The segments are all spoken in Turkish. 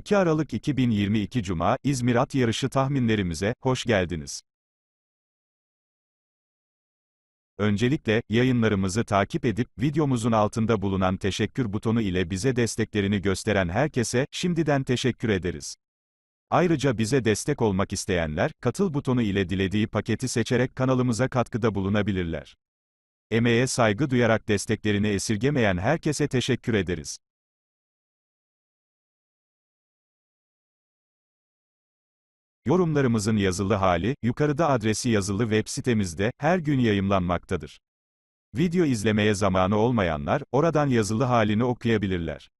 2 Aralık 2022 Cuma, İzmir At Yarışı tahminlerimize, hoş geldiniz. Öncelikle, yayınlarımızı takip edip, videomuzun altında bulunan teşekkür butonu ile bize desteklerini gösteren herkese, şimdiden teşekkür ederiz. Ayrıca bize destek olmak isteyenler, katıl butonu ile dilediği paketi seçerek kanalımıza katkıda bulunabilirler. Emeğe saygı duyarak desteklerini esirgemeyen herkese teşekkür ederiz. Yorumlarımızın yazılı hali, yukarıda adresi yazılı web sitemizde, her gün yayımlanmaktadır. Video izlemeye zamanı olmayanlar, oradan yazılı halini okuyabilirler.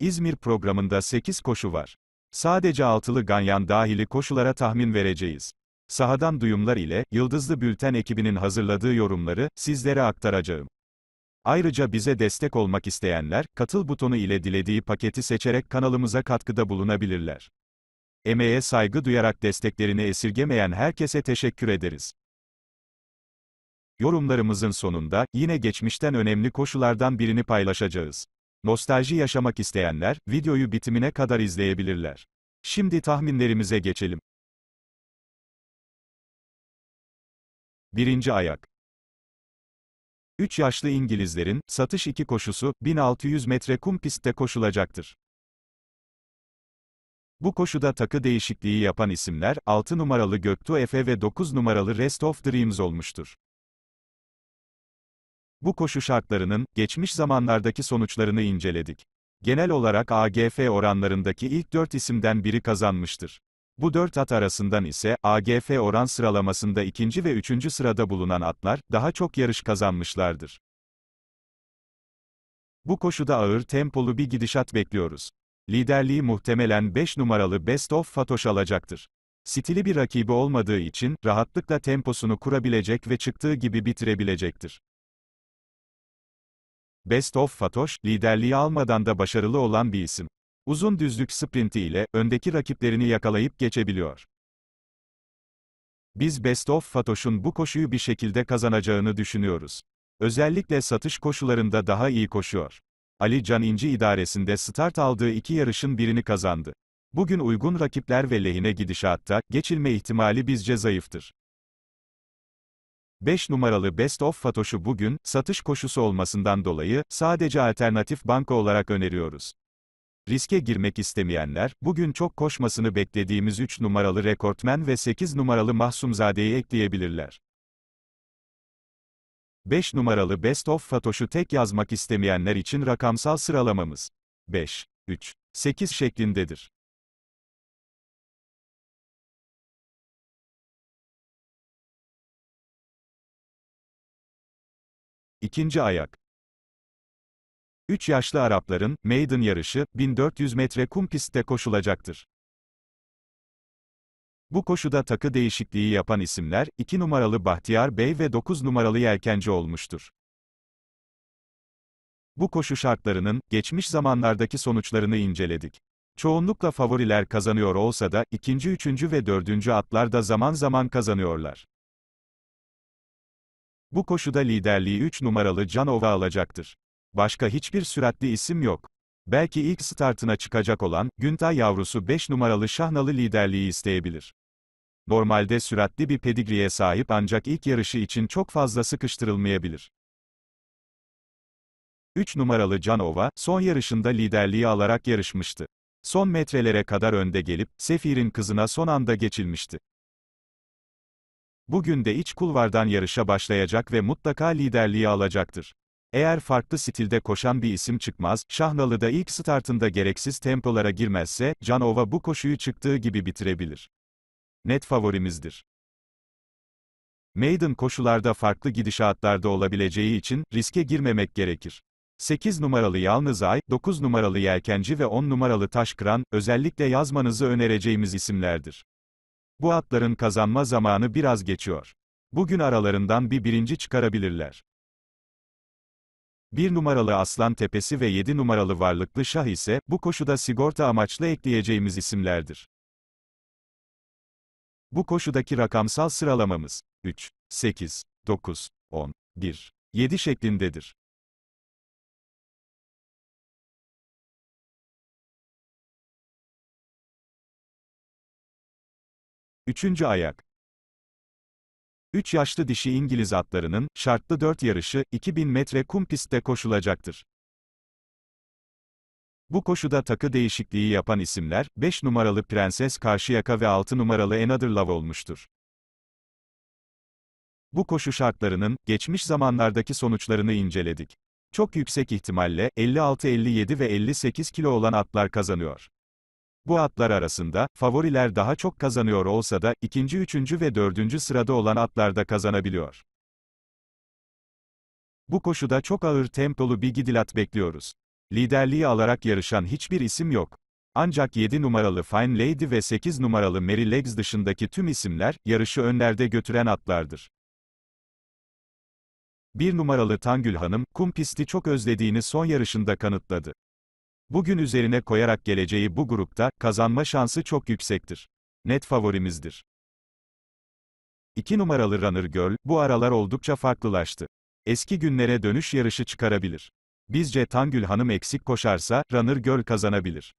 İzmir programında 8 koşu var. Sadece altılı ganyan dahili koşulara tahmin vereceğiz. Sahadan duyumlar ile, Yıldızlı Bülten ekibinin hazırladığı yorumları, sizlere aktaracağım. Ayrıca bize destek olmak isteyenler, katıl butonu ile dilediği paketi seçerek kanalımıza katkıda bulunabilirler. Emeğe saygı duyarak desteklerini esirgemeyen herkese teşekkür ederiz. Yorumlarımızın sonunda, yine geçmişten önemli koşulardan birini paylaşacağız. Nostalji yaşamak isteyenler, videoyu bitimine kadar izleyebilirler. Şimdi tahminlerimize geçelim. Birinci ayak. 3 yaşlı İngilizlerin, satış 2 koşusu, 1600 metre kum pistte koşulacaktır. Bu koşuda takı değişikliği yapan isimler, 6 numaralı Göktuğ Efe ve 9 numaralı Rest of Dreams olmuştur. Bu koşu şartlarının, geçmiş zamanlardaki sonuçlarını inceledik. Genel olarak AGF oranlarındaki ilk 4 isimden biri kazanmıştır. Bu 4 at arasından ise, AGF oran sıralamasında ikinci ve üçüncü sırada bulunan atlar, daha çok yarış kazanmışlardır. Bu koşuda ağır tempolu bir gidişat bekliyoruz. Liderliği muhtemelen 5 numaralı Best of Fatoş alacaktır. Stili bir rakibi olmadığı için, rahatlıkla temposunu kurabilecek ve çıktığı gibi bitirebilecektir. Best of Fatoş, liderliği almadan da başarılı olan bir isim. Uzun düzlük sprinti ile, öndeki rakiplerini yakalayıp geçebiliyor. Biz Best of Fatoş'un bu koşuyu bir şekilde kazanacağını düşünüyoruz. Özellikle satış koşularında daha iyi koşuyor. Ali Can İnci idaresinde start aldığı iki yarışın birini kazandı. Bugün uygun rakipler ve lehine gidişatta, geçilme ihtimali bizce zayıftır. 5 numaralı Best of Fatoş'u bugün, satış koşusu olmasından dolayı, sadece alternatif banka olarak öneriyoruz. Riske girmek istemeyenler, bugün çok koşmasını beklediğimiz 3 numaralı Rekortmen ve 8 numaralı Mahsumzade'yi ekleyebilirler. 5 numaralı Best of Fatoş'u tek yazmak istemeyenler için rakamsal sıralamamız 5, 3, 8 şeklindedir. İkinci ayak. 3 yaşlı Arapların, maiden yarışı, 1400 metre kum pistte koşulacaktır. Bu koşuda takı değişikliği yapan isimler, 2 numaralı Bahtiyar Bey ve 9 numaralı Yelkenci olmuştur. Bu koşu şartlarının, geçmiş zamanlardaki sonuçlarını inceledik. Çoğunlukla favoriler kazanıyor olsa da, ikinci, üçüncü ve dördüncü atlar da zaman zaman kazanıyorlar. Bu koşuda liderliği 3 numaralı Canova alacaktır. Başka hiçbir süratli isim yok. Belki ilk startına çıkacak olan, Güntay yavrusu 5 numaralı Şahnalı liderliği isteyebilir. Normalde süratli bir pedigriye sahip ancak ilk yarışı için çok fazla sıkıştırılmayabilir. 3 numaralı Canova, son yarışında liderliği alarak yarışmıştı. Son metrelere kadar önde gelip, Sefir'in kızına son anda geçilmişti. Bugün de iç kulvardan yarışa başlayacak ve mutlaka liderliği alacaktır. Eğer farklı stilde koşan bir isim çıkmaz, Şahnalı da ilk startında gereksiz tempolara girmezse, Canova bu koşuyu çıktığı gibi bitirebilir. Net favorimizdir. Maiden koşularda farklı gidişatlarda olabileceği için, riske girmemek gerekir. 8 numaralı Yalnız Ay, 9 numaralı Yelkenci ve 10 numaralı Taşkıran, özellikle yazmanızı önereceğimiz isimlerdir. Bu atların kazanma zamanı biraz geçiyor. Bugün aralarından bir birinci çıkarabilirler. 1 numaralı Aslan Tepesi ve 7 numaralı Varlıklı Şah ise, bu koşuda sigorta amaçlı ekleyeceğimiz isimlerdir. Bu koşudaki rakamsal sıralamamız 3, 8, 9, 10, 1, 7 şeklindedir. Üçüncü ayak. 3 yaşlı dişi İngiliz atlarının, şartlı 4 yarışı, 2000 metre kum pistte koşulacaktır. Bu koşuda takı değişikliği yapan isimler, 5 numaralı Prenses Karşıyaka ve 6 numaralı Another Love olmuştur. Bu koşu şartlarının, geçmiş zamanlardaki sonuçlarını inceledik. Çok yüksek ihtimalle, 56, 57 ve 58 kilo olan atlar kazanıyor. Bu atlar arasında, favoriler daha çok kazanıyor olsa da, ikinci, üçüncü ve dördüncü sırada olan atlar da kazanabiliyor. Bu koşuda çok ağır tempolu bir gidilat bekliyoruz. Liderliği alarak yarışan hiçbir isim yok. Ancak 7 numaralı Fine Lady ve 8 numaralı Mary Legs dışındaki tüm isimler, yarışı önlerde götüren atlardır. 1 numaralı Tangül Hanım, kum pisti çok özlediğini son yarışında kanıtladı. Bugün üzerine koyarak geleceği bu grupta, kazanma şansı çok yüksektir. Net favorimizdir. 2 numaralı Runner Girl, bu aralar oldukça farklılaştı. Eski günlere dönüş yarışı çıkarabilir. Bizce Tangül Hanım eksik koşarsa, Runner Girl kazanabilir.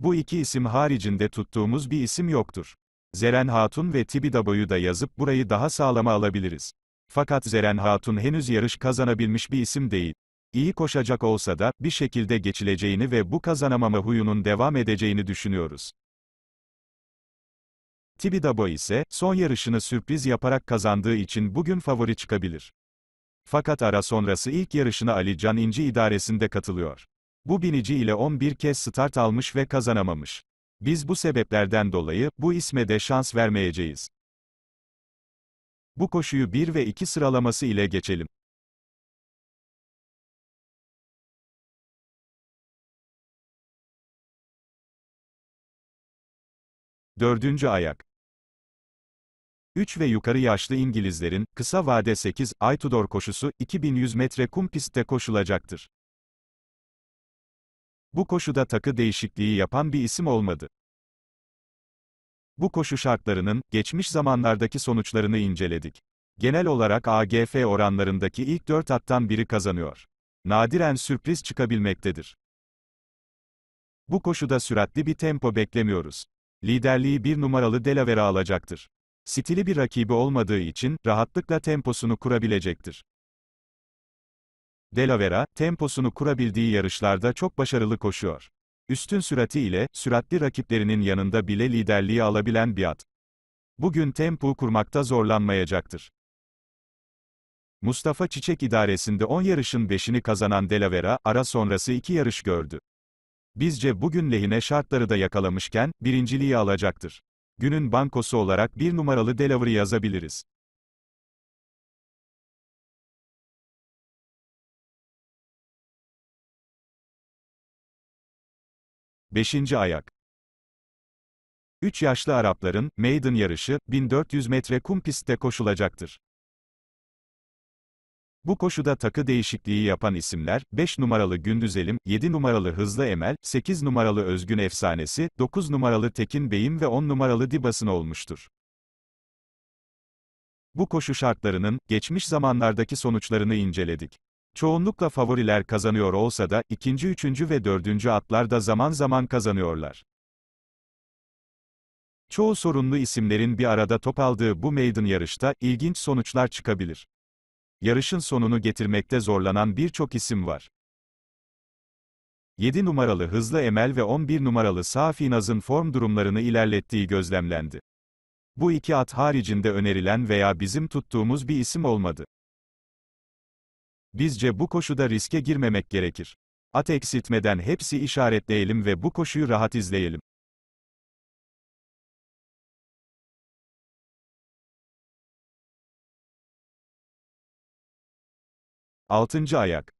Bu iki isim haricinde tuttuğumuz bir isim yoktur. Zeren Hatun ve Tibidabo'yu da yazıp burayı daha sağlama alabiliriz. Fakat Zeren Hatun henüz yarış kazanabilmiş bir isim değil. İyi koşacak olsa da, bir şekilde geçileceğini ve bu kazanamama huyunun devam edeceğini düşünüyoruz. Tibidabo ise, son yarışını sürpriz yaparak kazandığı için bugün favori çıkabilir. Fakat ara sonrası ilk yarışına Ali Can İnci idaresinde katılıyor. Bu binici ile 11 kez start almış ve kazanamamış. Biz bu sebeplerden dolayı, bu isme de şans vermeyeceğiz. Bu koşuyu 1 ve 2 sıralaması ile geçelim. Dördüncü ayak. 3 ve yukarı yaşlı İngilizlerin, kısa vade 8, ay Tudor koşusu, 2100 metre kum pistte koşulacaktır. Bu koşuda takı değişikliği yapan bir isim olmadı. Bu koşu şartlarının, geçmiş zamanlardaki sonuçlarını inceledik. Genel olarak AGF oranlarındaki ilk 4 attan biri kazanıyor. Nadiren sürpriz çıkabilmektedir. Bu koşuda süratli bir tempo beklemiyoruz. Liderliği bir numaralı Delaware alacaktır. Stili bir rakibi olmadığı için, rahatlıkla temposunu kurabilecektir. Delavera, temposunu kurabildiği yarışlarda çok başarılı koşuyor. Üstün sürati ile, süratli rakiplerinin yanında bile liderliği alabilen bir at. Bugün tempo kurmakta zorlanmayacaktır. Mustafa Çiçek idaresinde 10 yarışın 5'ini kazanan Delavera, ara sonrası 2 yarış gördü. Bizce bugün lehine şartları da yakalamışken, birinciliği alacaktır. Günün bankosu olarak bir numaralı Delaware'ı yazabiliriz. Beşinci ayak. 3 yaşlı Arapların, maiden yarışı, 1400 metre kum pistte koşulacaktır. Bu koşuda takı değişikliği yapan isimler, 5 numaralı Gündüzelim, 7 numaralı Hızlı Emel, 8 numaralı Özgün Efsanesi, 9 numaralı Tekin Bey'im ve 10 numaralı Dibas'ın olmuştur. Bu koşu şartlarının, geçmiş zamanlardaki sonuçlarını inceledik. Çoğunlukla favoriler kazanıyor olsa da, ikinci, üçüncü ve dördüncü atlar da zaman zaman kazanıyorlar. Çoğu sorunlu isimlerin bir arada top aldığı bu maiden yarışta, ilginç sonuçlar çıkabilir. Yarışın sonunu getirmekte zorlanan birçok isim var. 7 numaralı Hızlı Emel ve 11 numaralı Safi Naz'ın form durumlarını ilerlettiği gözlemlendi. Bu iki at haricinde önerilen veya bizim tuttuğumuz bir isim olmadı. Bizce bu koşuda riske girmemek gerekir. At eksiltmeden hepsi işaretleyelim ve bu koşuyu rahat izleyelim. Altıncı ayak.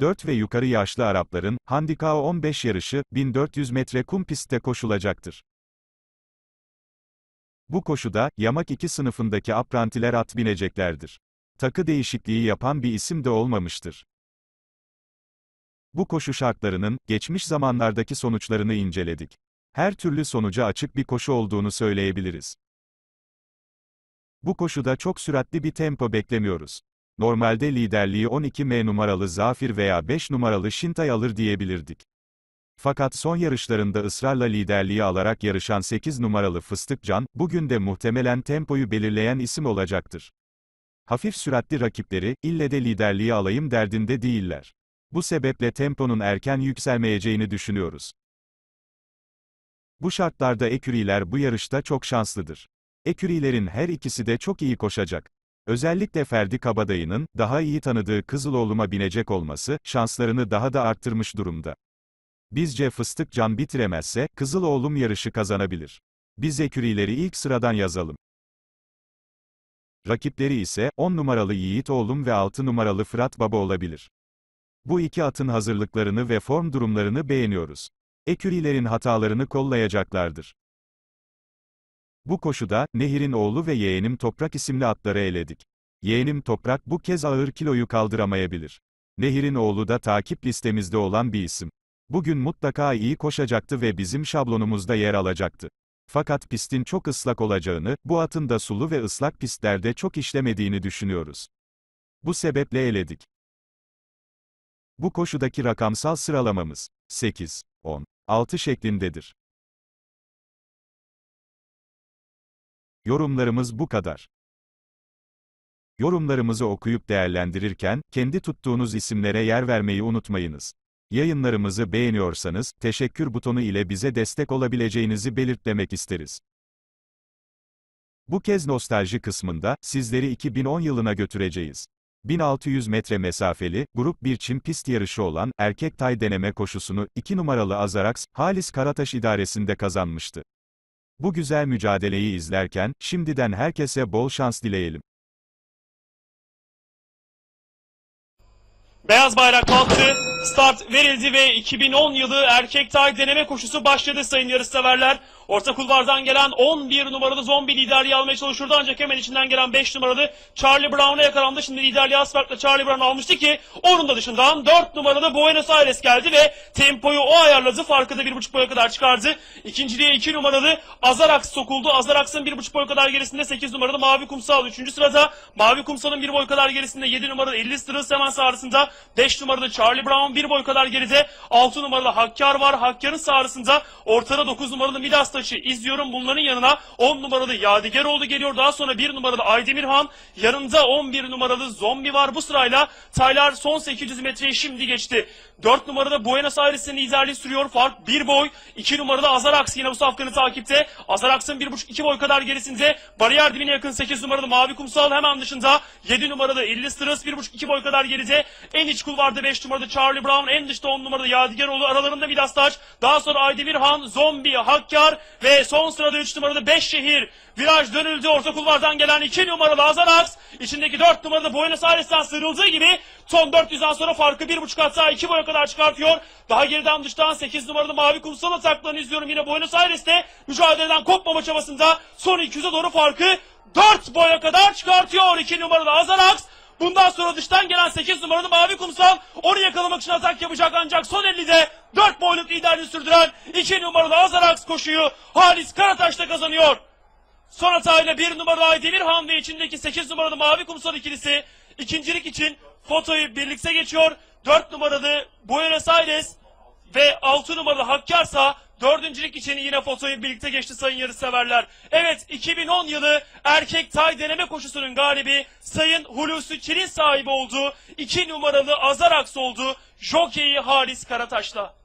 4 ve yukarı yaşlı Arapların, Handikao 15 yarışı, 1400 metre kum pistte koşulacaktır. Bu koşuda, yamak 2 sınıfındaki aprantiler at bineceklerdir. Takı değişikliği yapan bir isim de olmamıştır. Bu koşu şartlarının, geçmiş zamanlardaki sonuçlarını inceledik. Her türlü sonuca açık bir koşu olduğunu söyleyebiliriz. Bu koşuda çok süratli bir tempo beklemiyoruz. Normalde liderliği 12M numaralı Zafir veya 5 numaralı Şintay alır diyebilirdik. Fakat son yarışlarında ısrarla liderliği alarak yarışan 8 numaralı Fıstıkcan, bugün de muhtemelen tempoyu belirleyen isim olacaktır. Hafif süratli rakipleri, ille de liderliği alayım derdinde değiller. Bu sebeple temponun erken yükselmeyeceğini düşünüyoruz. Bu şartlarda eküriler bu yarışta çok şanslıdır. Ekürilerin her ikisi de çok iyi koşacak. Özellikle Ferdi Kabadayı'nın, daha iyi tanıdığı Kızıloğlu'ma binecek olması, şanslarını daha da arttırmış durumda. Bizce Fıstık Can bitiremezse, Kızıloğlum yarışı kazanabilir. Biz ekürileri ilk sıradan yazalım. Rakipleri ise, 10 numaralı Yiğit Oğlum ve 6 numaralı Fırat Baba olabilir. Bu iki atın hazırlıklarını ve form durumlarını beğeniyoruz. Ekürilerin hatalarını kollayacaklardır. Bu koşuda, Nehir'in oğlu ve yeğenim Toprak isimli atları eledik. Yeğenim Toprak bu kez ağır kiloyu kaldıramayabilir. Nehir'in oğlu da takip listemizde olan bir isim. Bugün mutlaka iyi koşacaktı ve bizim şablonumuzda yer alacaktı. Fakat pistin çok ıslak olacağını, bu atın da sulu ve ıslak pistlerde çok işlemediğini düşünüyoruz. Bu sebeple eledik. Bu koşudaki rakamsal sıralamamız 8, 10, 6 şeklindedir. Yorumlarımız bu kadar. Yorumlarımızı okuyup değerlendirirken, kendi tuttuğunuz isimlere yer vermeyi unutmayınız. Yayınlarımızı beğeniyorsanız, teşekkür butonu ile bize destek olabileceğinizi belirtmek isteriz. Bu kez nostalji kısmında, sizleri 2010 yılına götüreceğiz. 1600 metre mesafeli, grup 1 çim pist yarışı olan, erkek tay deneme koşusunu, 2 numaralı Azarax, Halis Karataş idaresinde kazanmıştı. Bu güzel mücadeleyi izlerken, şimdiden herkese bol şans dileyelim. Beyaz bayrak kalktı, start verildi ve 2010 yılı erkek tay deneme koşusu başladı sayın yarışseverler. Orta kulvardan gelen 11 numaralı zombi liderliği almaya çalışıyordu ancak hemen içinden gelen 5 numaralı Charlie Brown'a yakalandı. Şimdi liderliği Asfark'la Charlie Brown almıştı ki onun da dışından 4 numaralı Buenos Aires geldi ve tempoyu o ayarladı. Farkı da 1.5 boya kadar çıkardı. İkinciliğe 2 numaralı Azarax sokuldu. Azarax'ın 1.5 boy kadar gerisinde 8 numaralı Mavi Kumsal 3. sırada. Mavi Kumsal'ın 1 boy kadar gerisinde 7 numaralı 50 Strız hemen sağrısında. 5 numaralı Charlie Brown 1 boy kadar geride. 6 numaralı Hakkar var. Hakkar'ın sağrısında ortada 9 numaralı Midas taşı izliyorum. Bunların yanına 10 numaralı Yadigaroğlu geliyor. Daha sonra 1 numaralı Aydemirhan. Yanında 11 numaralı Zombi var. Bu sırayla Taylar son 800 metreyi şimdi geçti. 4 numarada Buenos Aires'in liderliği sürüyor. Fark 1 boy. 2 numarada Azarax yine bu safkanı takipte. Azarax'ın 1.5-2 boy kadar gerisinde. Bariyer dibine yakın 8 numaralı Mavi Kumsal hemen dışında. 7 numaralı Illi Strız 1.5-2 boy kadar geride. En iç kulvarda 5 numarada Charlie Brown. En dışta 10 numarada Yadigaroğlu. Aralarında Midas Taş. Daha sonra Aydemirhan, Zombi, Hakkar ve son sırada 3 numaralı 5 şehir. Viraj dönüldü. Orta kulvardan gelen 2 numaralı Azarax. içindeki 4 numaralı Buenos Aires'ten sıyrıldığı gibi son 400'den sonra farkı 1.5 kat daha 2 boya kadar çıkartıyor. Daha geriden dıştan 8 numaralı Mavi Kumsal ataklarını izliyorum. Yine Buenos Aires'te mücadeleden kopmama çabasında son 200'e doğru farkı 4 boya kadar çıkartıyor. 2 numaralı Azarax. Bundan sonra dıştan gelen 8 numaralı Mavi Kumsal onu yakalamak için atak yapacak ancak son 50'de 4 boyluk liderliği sürdüren 2 numaralı Azarax koşuyu Halis Karataş'ta kazanıyor. Son hatayla 1 numaralı Aydemirhan ve içindeki 8 numaralı Mavi Kumsal ikilisi ikincilik için fotoyu birlikte geçiyor. 4 numaralı Buenos Aires ve 6 numaralı Hakkarsa dördüncülük için yine fotoyu birlikte geçti sayın yarışseverler. Evet 2010 yılı erkek tay deneme koşusunun galibi sayın Hulusi Çilin sahibi olduğu 2 numaralı Azarax oldu. Jockey'i Halis Karataş'la.